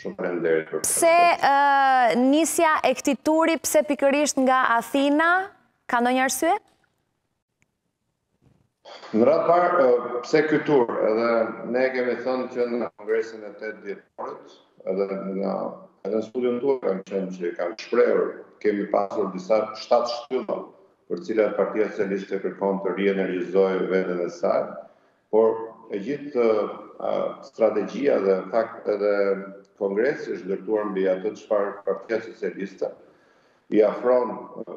Shumë faleminderit për këtë. Pse nisja e këtij turi, pse pikërisht nga Athina? Ka ndonjë arsye? Në radhë parë, pse ky tur? Edhe ne kemi thënë që në kongresin e 8 dhjetorit, edhe në edhe në studion tuaj kam qenë që i kam shprehur, kemi pasur disa shtatë shtylla për të cilat Partia Socialiste kërkon të rienergjizojë veten e saj, Por e gjithë strategjia dhe në fakt edhe kongresi është ndërtuar mbi atë çfarë Partia Socialiste i afron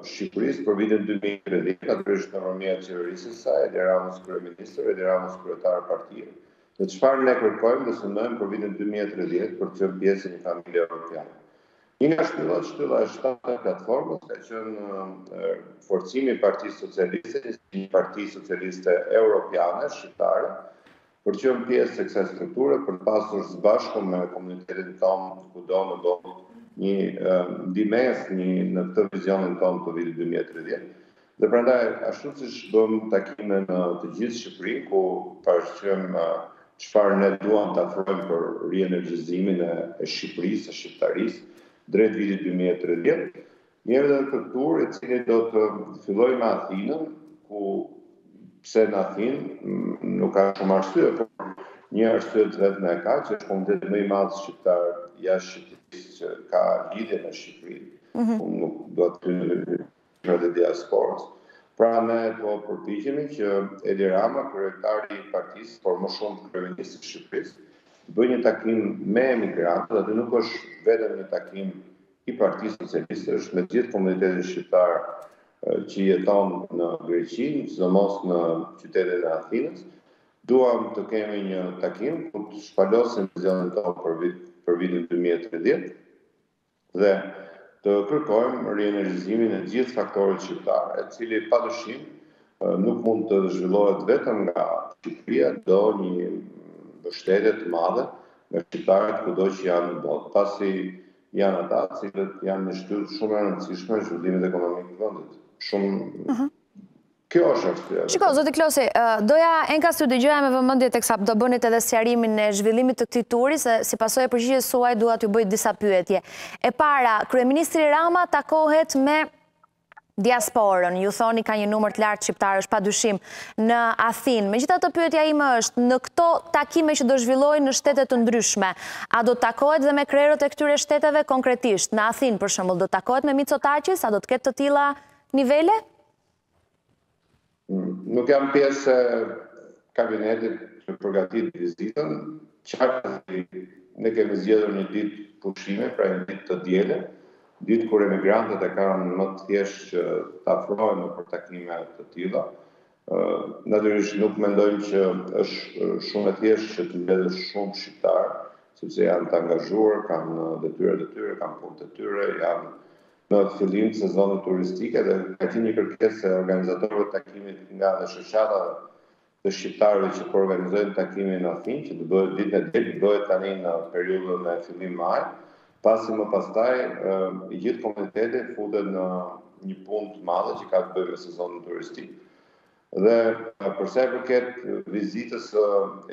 Shqipërisë për vitin 2030, natyrisht nëpërmjet qeverisë së saj, Edi Ramës kryeministër, Edi Ramës kryetar partie, dhe çfarë ne kërkojmë dhe synojmë për vitin 2030 për të qenë pjesë e një familje europiane. Një nga shtyllat, shtylla e shtatë e platformës ka qenë forcimi i Partisë Socialiste, një parti socialiste europiane, shqiptare, për të qenë pjesë e kësaj strukture, për të pasur së bashku me komunitetin tonë kudo në botë një ndihmesë, një në këtë vizionin tonë për vitin dy mijë e tridhjetë. Dhe prandaj, ashtu siç bëmë takime në të gjithë Shqipërinë, ku parashtruam çfarë ne duam të afrojmë për rienergjizimin e Shqipërisë, e shqiptarisë, drejt vitit dy mijë e tridhjetë, jemi edhe në këtë tur, i cili do të fillojë me Athinën, ku pse në Athinë, nuk ka shumë arsye, por një arsye të vetme e ka, që është komuniteti më i madh shqiptar jashtë Shqipërisë, që ka lidhje me Shqipërinë, unë nuk dua të hyj në Shqipërisë dhe Diasporës. Pra ne po përpiqemi që Edi Rama, kryetari i partisë, por më shumë kryeministri i Shqipërisë, të bëjë një takim me emigrantët, dhe aty nuk është vetëm një takim i Partisë Socialiste, është me gjithë komunitetin shqiptar që jeton në Greqi, sidomos në qytetin e Athinës. Duam të kemi një takim ku të shpalosim vizionin tonë për vit për vitin 2030 dhe të kërkojmë rienergjizimin e gjithë faktorit shqiptar, e cili padyshim nuk mund të zhvillohet vetëm nga Shqipëria, do një mbështetje të madhe nga shqiptarët kudo që janë në botë, pasi janë ata të cilët janë një shtyllë shumë e rëndësishme e zhvillimit ekonomik të vendit. Shumë Kjo është arsyeja. Shiko, zoti Klosi, doja enkas të dëgjoja me vëmendje teksa do bënit edhe sqarimin e zhvillimit të këtij turi, se si pasojë e përgjigjes suaj dua t'ju bëj disa pyetje. E para, kryeministri Rama takohet me diasporën. Ju thoni ka një numër të lartë shqiptarësh pa dyshim në Athinë. Megjithatë pyetja ime është, në këto takime që do zhvillojë në shtete të ndryshme, a do takohet dhe me krerët e këtyre shteteve konkretisht? Në Athinë për shembull do takohet me Mitsotakis, a do të ketë të tilla nivele? Nuk jam pjesë e kabinetit që përgatit vizitën, qartë që ne kemi zgjedhur një ditë pushime, pra një ditë të diele, ditë kur emigrantët e kanë më të thjeshtë që të afrohen nëpër takime të tila. Natyrisht nuk mendojmë që është shumë e thjeshtë që të mbledhësh shumë shqiptarë, sepse janë të angazhuar, kanë detyrat e tyre, kanë punët e tyre, janë në fillim të sezonit turistik dhe ka qenë një kërkesë e organizatorëve të takimit nga dhe shoqatave të shqiptarëve që po organizojnë takimin në Athinë, që të bëhet ditën e diel, bëhet tani në periudhën në fillim maj, pasi më pastaj i gjithë komuniteti futet në një punë të madhe që ka të bëjë me sezonin turistik. Dhe përsa i përket vizitës së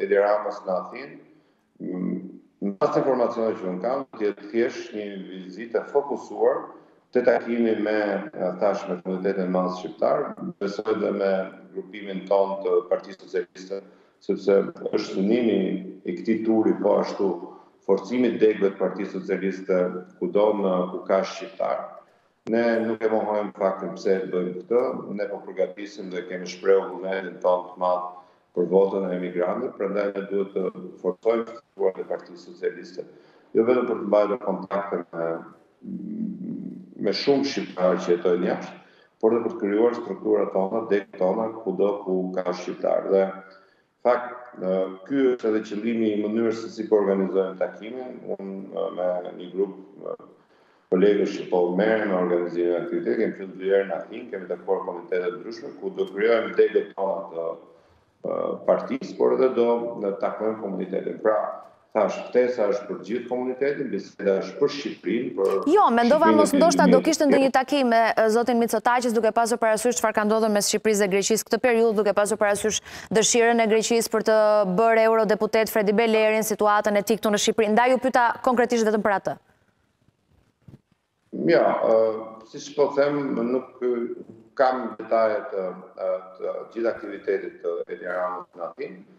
Edi Ramës në Athinë, Në bazë të informacioneve që unë kam, do të jetë thjesht një vizitë e fokusuar te takimi me tash me komunitetin e madh shqiptar, besoj dhe me grupimin tonë të Partisë Socialiste, sepse është synimi i këtij turi po ashtu forcimi i degëve të Partisë Socialiste kudo në ku ka shqiptarë. Ne nuk e mohojmë faktin pse e bëjmë këtë, ne po përgatisim dhe kemi shprehur vullnetin tonë të madh për votën e emigrantëve, prandaj ne duhet të forcojmë strukturat e Partisë Socialiste, jo vetëm për të mbajtur kontakte me me shumë shqiptarë që jetojnë jashtë, por dhe për të krijuar strukturat tona, degët tona, kudo ku ka shqiptarë. Dhe në fakt, ky është edhe qëllimi i mënyrës se si po organizojmë takimin, unë me një grup kolegësh që po merremi me organizimin e aktiviteteve, kemi qenë dy herë në Athinë, kemi takuar komunitete të ndryshme ku do krijojmë degët tona të partisë, por edhe do takojmë komunitetin. Pra, thashë, ftesa është për gjithë komunitetin, biseda është për Shqipërinë, për Jo, mendova mos ndoshta do kishte ndonjë takim me zotin Mitsotakis duke pasur parasysh çfarë ka ndodhur mes Shqipërisë dhe Greqisë këtë periudhë, duke pasur parasysh dëshirën e Greqisë për të bërë eurodeputet Fredi Belerin, situatën e tij këtu në Shqipëri. Ndaj ju pyeta konkretisht vetëm për atë. Jo, siç po them, nuk kam detaje të të gjithë aktivitetit të Edi Ramës në Athinë,